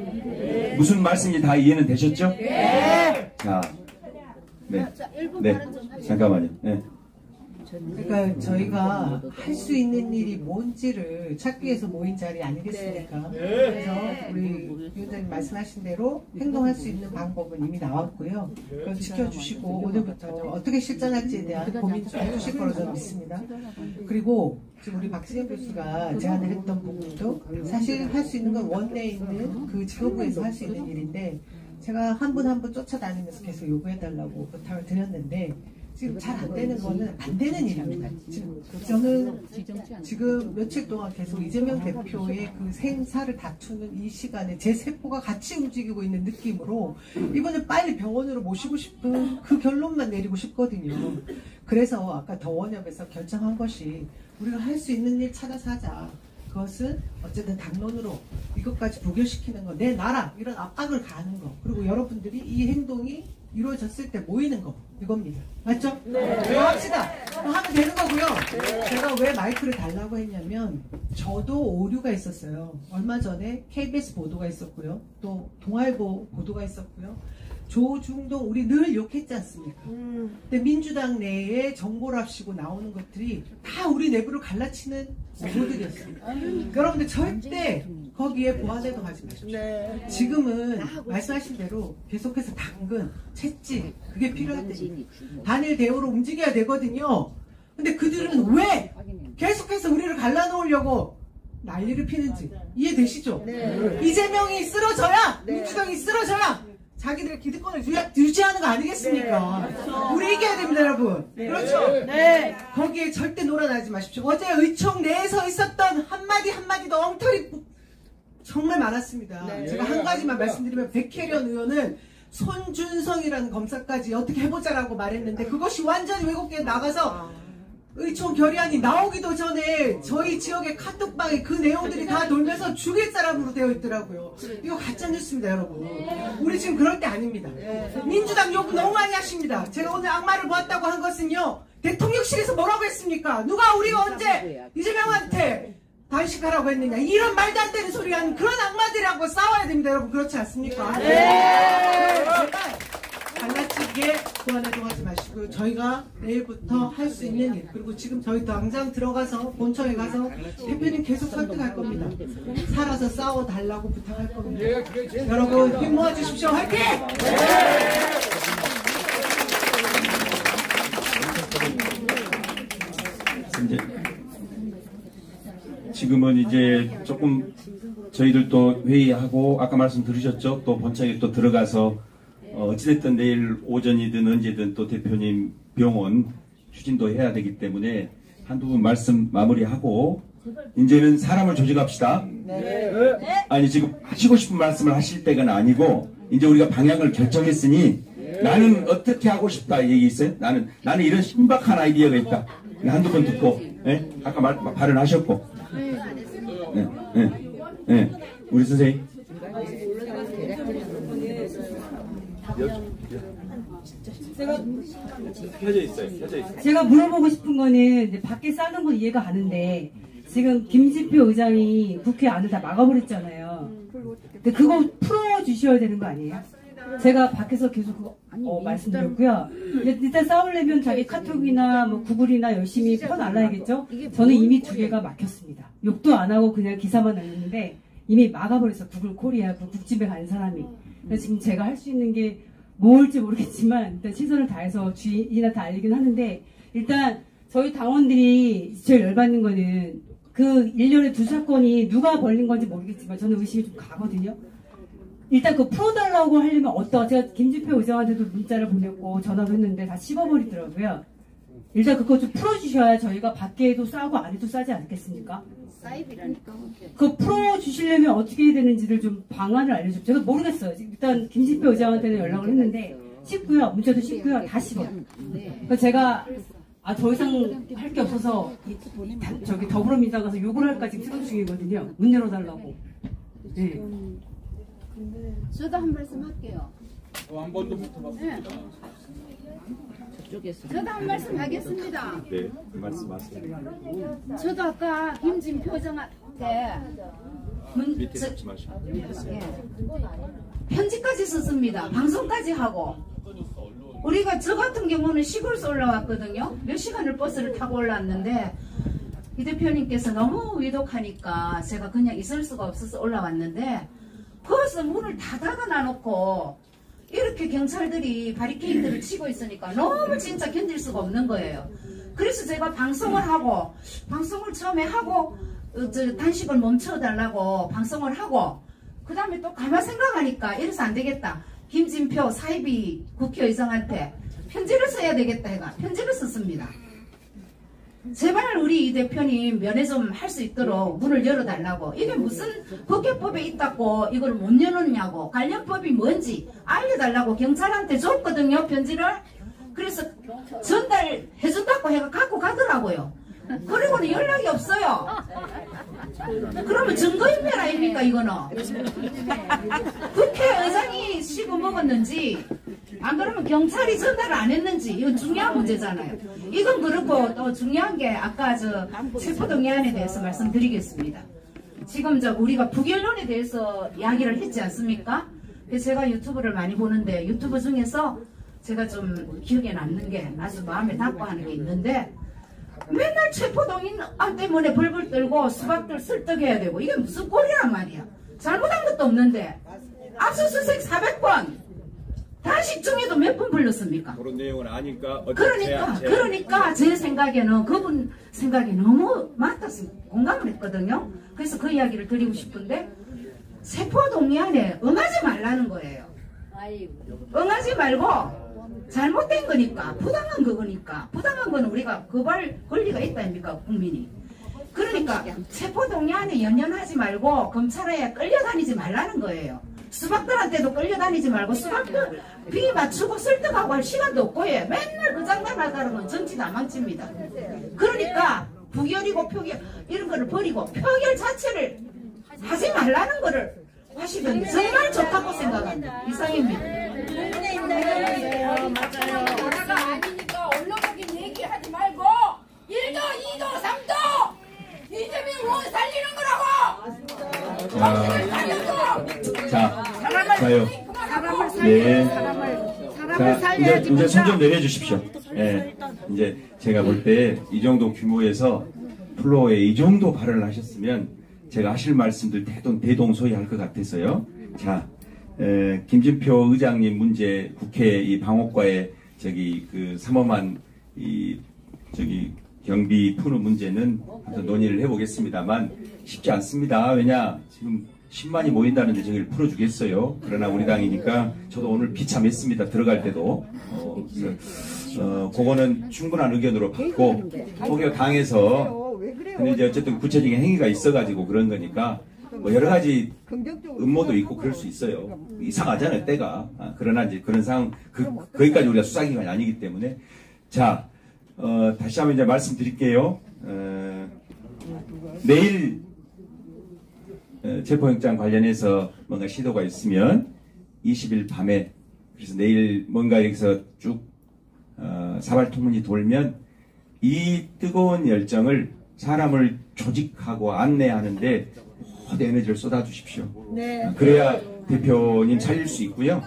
무슨 말씀인지 다 이해는 되셨죠? 자, 네, 네, 잠깐만요. 네. 그러니까 저희가 할 수 있는 일이 뭔지를 찾기 위해서 모인 자리 아니겠습니까? 그래서 우리 위원장님 말씀하신 대로 행동할 수 있는 방법은 이미 나왔고요. 그걸 지켜주시고 오늘부터 어떻게 실천할지에 대한 고민 좀 해주실 거로 저는 믿습니다. 그리고 지금 우리 박진영 교수가 제안을 했던 부분도 사실 할 수 있는 건 원내에 있는 그 지도부에서 할 수 있는 일인데 제가 한 분 한 분 쫓아다니면서 계속 요구해달라고 부탁을 드렸는데 지금 잘 안 되는 거는 안 되는 일입니다. 지금 저는 지금 며칠 동안 계속 이재명 대표의 그 생사를 다투는 이 시간에 제 세포가 같이 움직이고 있는 느낌으로 이번에 빨리 병원으로 모시고 싶은 그 결론만 내리고 싶거든요. 그래서 아까 더원협에서 결정한 것이 우리가 할 수 있는 일 찾아서 하자. 그것은 어쨌든 당론으로 이것까지 부결시키는 거, 내 나라 이런 압박을 가하는 거, 그리고 여러분들이 이 행동이 이루어졌을 때 모이는 거 이겁니다. 맞죠? 네. 합시다. 하면 되는 거고요. 제가 왜 마이크를 달라고 했냐면 저도 오류가 있었어요. 얼마 전에 KBS 보도가 있었고요. 또 동아일보 보도가 있었고요. 조중동 우리 늘 욕했지 않습니까? 근데 민주당 내에 정보랍시고 나오는 것들이 다 우리 내부를 갈라치는 오보들이었습니다. 여러분들 절대 거기에 보완해도 가지 마십시오. 지금은 말씀하신 대로 계속해서 당근, 채찍 그게 필요할 때입니다. 단일 대우로 움직여야 되거든요. 근데 그들은 왜 계속해서 우리를 갈라놓으려고 난리를 피는지 이해되시죠? 이재명이 쓰러져야 민주당이 쓰러져야 자기들의 기득권을 유지- 유지하는 거 아니겠습니까? 우리 이겨야 됩니다, 여러분. 그렇죠? 네. 거기에 절대 놀아나지 마십시오. 어제 의총 내에서 있었던 한마디 한마디도 엉터리 정말 많았습니다. 제가 한 가지만 말씀드리면 백혜련 의원은 손준성이라는 검사까지 어떻게 해보자라고 말했는데 그것이 완전히 왜곡돼 나가서 의총 결의안이 나오기도 전에 저희 지역의 카톡방에 그 내용들이 다 돌면서 죽일 사람으로 되어 있더라고요. 이거 가짜 뉴스입니다, 여러분. 우리 지금 그럴 때 아닙니다. 민주당 요구 너무 많이 하십니다. 제가 오늘 악마를 보았다고 한 것은요. 대통령실에서 뭐라고 했습니까? 누가 우리가 언제 이재명한테 단식하라고 했느냐 이런 말도 안 되는 소리 하는 그런 악마들하고 싸워야 됩니다 여러분 그렇지 않습니까? 제발 갈라치기에 보완해도 하지 마시고 저희가 내일부터 할 수 있는 일 그리고 지금 저희 당장 들어가서 본청에 가서 대표님 계속 설득할 겁니다 살아서 싸워달라고 부탁할 겁니다 여러분 힘 모아주십시오 화이팅! 이제 지금은 이제 조금 저희들도 회의하고 아까 말씀 들으셨죠? 또 본청에 또 들어가서 어, 어찌됐든 내일 오전이든 언제든 또 대표님 병원 추진도 해야 되기 때문에 한두 분 말씀 마무리하고 이제는 사람을 조직합시다. 아니 지금 하시고 싶은 말씀을 하실 때가 아니고 이제 우리가 방향을 결정했으니 나는 어떻게 하고 싶다 이 얘기 있어요? 나는 나는 이런 신박한 아이디어가 있다. 한두 번 듣고 예? 아까 말, 발언하셨고 예, 예, 예. 우리 선생님 제가 켜져 있어요. 켜져 있어요. 제가 물어보고 싶은 거는 이제 밖에 싸는 건 이해가 가는데 지금 김진표 의장이 국회 안을 다 막아버렸잖아요. 근데 그거 풀어주셔야 되는 거 아니에요? 제가 밖에서 계속 어, 말씀드렸고요. 일단 싸우려면 자기 카톡이나 뭐 구글이나 열심히 펴날라야겠죠? 저는 이미 두 개가 막혔습니다. 욕도 안 하고 그냥 기사만 날렸는데 이미 막아버렸어. 구글 코리아 그 국집에 간 사람이. 그래서 지금 제가 할 수 있는 게 뭘지 모르겠지만 일단 최선을 다해서 주인이나 다 알리긴 하는데 일단 저희 당원들이 제일 열받는 거는 그 일련의 두 사건이 누가 벌린 건지 모르겠지만 저는 의심이 좀 가거든요. 일단 그 풀어달라고 하려면 어떠? 제가 김진표 의장한테도 문자를 보냈고 전화도 했는데 다 씹어버리더라고요. 일단 그거 좀 풀어주셔야 저희가 밖에도 싸고 안에도 싸지 않겠습니까? 사입이라니까. 그 풀어주시려면 어떻게 해야 되는지를 좀 방안을 알려주세요. 제가 모르겠어요. 일단 김진표 의장한테는 연락을 했는데 쉽고요. 문자도 쉽고요. 다 씹어요. 그래서 제가 아 더 이상 할 게 없어서 이- 다- 저기 더불어민주당 가서 욕을 할까 지금 생각 중이거든요. 문 열어달라고. 네. 저도 한 말씀 할게요. 한 번도 못 해봤습니다. 저도 한 말씀 하겠습니다. 네 말씀하세요. 저도 아까 김진표 장한테 문, 밑에 저, 잡지 마시고. 예. 편지까지 썼습니다. 방송까지 하고. 우리가 저 같은 경우는 시골에서 올라왔거든요. 몇 시간을 버스를 타고 올라왔는데 이 대표님께서 너무 위독하니까 제가 그냥 있을 수가 없어서 올라왔는데 거기서 문을 다 닫아놔 놓고 이렇게 경찰들이 바리케이드를 치고 있으니까 너무 진짜 견딜 수가 없는 거예요. 그래서 제가 방송을 하고 방송을 처음에 하고 어, 저 단식을 멈춰달라고 방송을 하고 그 다음에 또 가만 생각하니까 이래서 안 되겠다. 김진표 사이비 국회의장한테 편지를 써야 되겠다 해가 편지를 썼습니다. 제발 우리 이 대표님 면회 좀 할 수 있도록 문을 열어달라고. 이게 무슨 국회법에 있다고 이걸 못 열었냐고. 관련법이 뭔지 알려달라고 경찰한테 줬거든요 편지를. 그래서 전달해준다고 해가 갖고 가더라고요. 그리고는 연락이 없어요. 그러면 증거인멸 아닙니까 이거는? 국회의장이 씹어 먹었는지 안 그러면 경찰이 전달을 안 했는지 이건 중요한 문제잖아요. 이건 그렇고 또 중요한 게 아까 저 체포동의안에 대해서 말씀드리겠습니다. 지금 저 우리가 부결론에 대해서 이야기를 했지 않습니까? 그래서 제가 유튜브를 많이 보는데 유튜브 중에서 제가 좀 기억에 남는 게 아주 마음에 닿고 하는 게 있는데 맨날 체포동의안 때문에 벌벌 떨고 수박들 설득해야 되고 이게 무슨 꼴이란 말이야. 잘못한 것도 없는데 압수수색 400번 단식 중에도 몇 번 불렀습니까? 그런 내용은 아니까 그러니까 제안- 제안- 그러니까 제 생각에는 그분 생각이 너무 맞다서 공감을 했거든요. 그래서 그 이야기를 드리고 싶은데 세포 동의안에 응하지 말라는 거예요. 응하지 말고 잘못된 거니까 부당한 거니까 부당한 건 우리가 거발 권리가 있다 아닙니까 국민이. 그러니까 세포 동의안에 연연하지 말고 검찰에 끌려다니지 말라는 거예요. 수박들한테도 끌려다니지 말고 수박들 비 맞추고 설득하고 할 시간도 없고 예. 맨날 그 장난하다는 정치 다 망칩니다. 그러니까 부결이고 표결 이런 거를 버리고 표결 자체를 하지 말라는 거를 하시면 정말 좋다고 생각합니다. 이상입니다. 나라가 아니니까 언론적인 얘기하지 말고 1도, 2도, 3도 이재명 의원 살리는 거라고! 자, 자, 자요. 네. 자, 이제, 이제 손 좀 내려주십시오. 예. 이제 제가 볼 때 이 정도 규모에서 플로어에 이 정도 발언을 하셨으면 제가 하실 말씀들 대동, 대동소이할 것 같아서요. 자, 에, 김진표 의장님 문제 국회 이 방어과에 저기 그 삼엄한 이 저기 경비 푸는 문제는 논의를 해보겠습니다.만 쉽지 않습니다. 왜냐 지금 10만이 모인다는데 저기를 풀어주겠어요. 그러나 우리 당이니까 저도 오늘 비참했습니다. 들어갈 때도 어, 어, 그거는 충분한 의견으로 받고 거기가 당에서 근데 이제 어쨌든 구체적인 행위가 있어가지고 그런 거니까 뭐 여러 가지 음모도 있고 그럴 수 있어요. 이상하잖아요, 때가. 아, 그러나 이제 그런 상황, 그, 거기까지 우리가 수사기관이 아니기 때문에. 자, 어, 다시 한번 이제 말씀드릴게요. 어, 내일 어, 체포영장 관련해서 뭔가 시도가 있으면 20일 밤에 그래서 내일 뭔가 여기서 쭉 어, 사발통문이 돌면 이 뜨거운 열정을 사람을 조직하고 안내하는데 모든 에너지를 쏟아주십시오. 네. 그래야 대표님 살릴 수 있고요.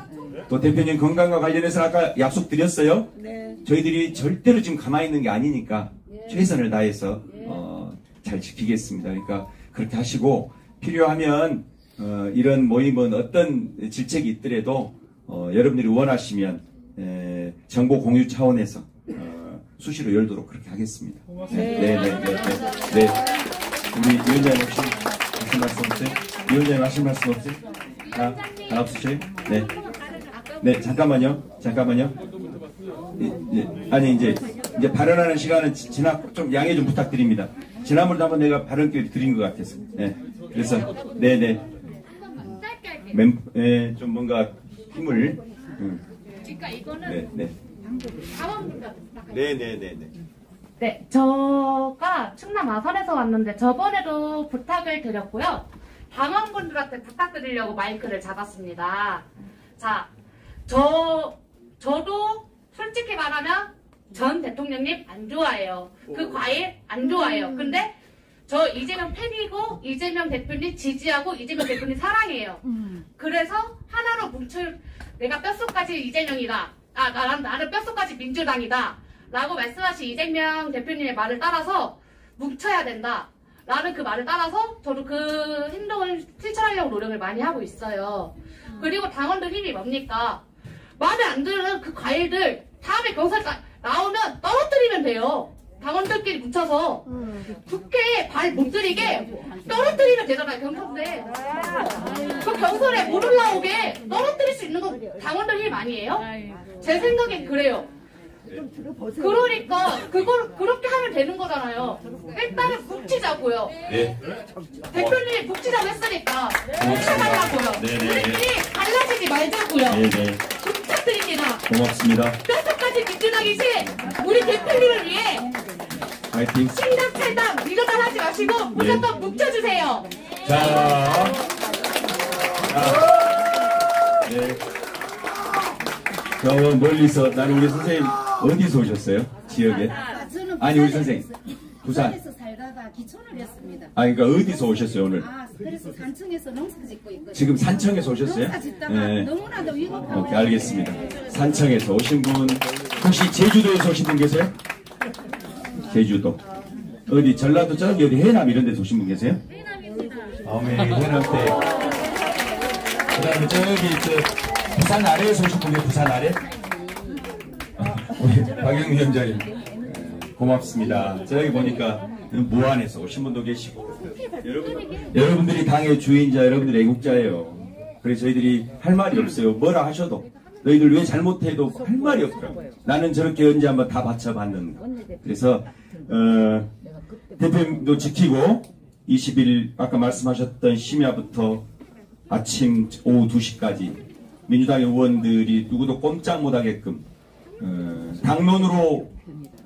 또 대표님 건강과 관련해서 아까 약속 드렸어요. 네. 저희들이 절대로 지금 가만히 있는 게 아니니까 최선을 다해서 어, 잘 지키겠습니다. 그러니까 그렇게 하시고 필요하면 어, 이런 모임은 어떤 질책이 있더라도 어, 여러분들이 원하시면 에, 정보 공유 차원에서 어, 수시로 열도록 그렇게 하겠습니다. 네, 네, 네, 네, 네. 네. 우리 위원장님 혹시 하실 말씀 없어요? 위원장님 하실 말씀 없어요? 다, 다 없으세요? 네. 네, 잠깐만요. 잠깐만요. 예, 예. 아니, 이제, 이제 발언하는 시간은 지- 지나, 좀 양해 좀 부탁드립니다. 지난번에도 한번 내가 발언 기회를 드린 것 같아서. 네. 그래서, 네네. 멤, 예, 좀 뭔가 힘을. 음, 그러니까 이거는 네, 네. 자원분과 네네네네. 네, 저가 충남 아산에서 왔는데 저번에도 부탁을 드렸고요. 당원분들한테 부탁드리려고 마이크를 잡았습니다. 자, 저, 저도 솔직히 말하면 전 대통령님 안 좋아해요. 그 과일 안 좋아해요. 근데 저 이재명 팬이고 이재명 대표님 지지하고 이재명 대표님 사랑해요. 그래서 하나로 뭉쳐 내가 뼛속까지 이재명이다. 아, 나, 나는 뼛속까지 민주당이다. 라고 말씀하신 이재명 대표님의 말을 따라서 뭉쳐야 된다. 라는 그 말을 따라서 저도 그 행동을 실천하려고 노력을 많이 하고 있어요. 그리고 당원들 힘이 뭡니까? 마음에 안 드는 그 과일들 다음에 경찰 가- 나오면 떨어뜨리면 돼요. 당원들끼리 뭉쳐서 국회에 발 못 들이게 떨어뜨리면 되잖아요 경선대 그 경선에 못 올라오게 떨어뜨릴 수 있는 건 당원들 힘 아니에요? 제 생각엔 그래요 그러니까 그걸 그렇게 하면 되는 거잖아요 일단은 뭉치자고요 네. 대표님이 뭉치자고 했으니까 뭉쳐달라고요 네, 네, 네. 우리끼리 갈라지지 말자고요 네네. 부탁드립니다 고맙습니다. 뼛속까지 민주당이신 우리 대표님을 위해 파이팅. 신당팔당 밀어당 하지 마시고 무조건 뭉쳐주세요. 자. 자. 네. 저 멀리서 나는 우리 선생님 어디서 오셨어요? 지역에? 저는 아니 우리 선생님 부산. 살다가 기촌을 했습니다. 아 그러니까 어디서 오셨어요 오늘? 아, 그래서 산청에서 농사 짓고 있거든요. 지금 산청에서 오셨어요? 농사 짓다가 네. 너무나도 위급하고 오케이 알겠습니다. 산청에서 오신 분 혹시 제주도에서 오신 분 계세요? 제주도 어디 전라도 저기 어디 해남 이런 데서 오신 분 계세요? 어메 해남 때 그다음에 저기 저 부산 아래에서 오신 분 계세요? 부산 아래? 아, 우리 박영미 위원장님 네, 고맙습니다. 저기 보니까 무안에서 오신 분도 계시고 여러분, 여러분들이 당의 주인자 여러분들이 애국자예요. 그래서 저희들이 할 말이 없어요. 뭐라 하셔도 너희들 왜 잘못해도 할 말이 없더라고. 나는 저렇게 언제 한번 다 바쳐봤는가. 그래서 어, 대표님도 지키고 20일 아까 말씀하셨던 심야부터 아침 오후 2시까지 민주당의 의원들이 누구도 꼼짝 못하게끔 어, 당론으로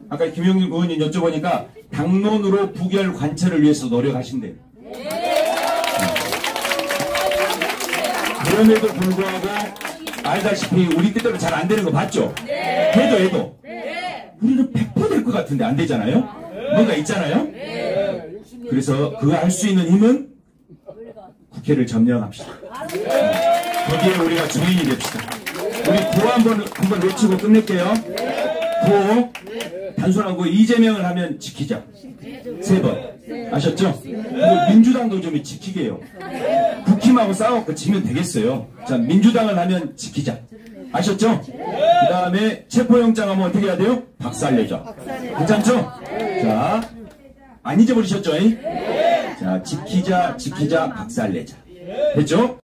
아까 김영준 의원님 여쭤보니까 당론으로 부결 관철을 위해서 노력하신대요. 그럼에도 불구하고 알다시피 우리 뜻대로 잘 안 되는 거 봤죠? 해도 해도 우리는 100%될 것 같은데 안 되잖아요? 뭔가 있잖아요? 그래서 그거 할 수 있는 힘은 국회를 점령합시다. 거기에 우리가 주인이 됩시다. 우리 구호 한번 한번 외치고 끝낼게요. 구호 단순한 거 이재명을 하면 지키자. 세 번. 아셨죠? 민주당도 좀 지키게 해요. 국힘하고 싸워갖고 지면 되겠어요. 자, 민주당을 하면 지키자. 아셨죠? 그 다음에 체포영장 하면 어떻게 해야 돼요? 박살내자. 괜찮죠? 자, 안 잊어버리셨죠? 잉? 자, 지키자, 지키자, 박살내자. 됐죠?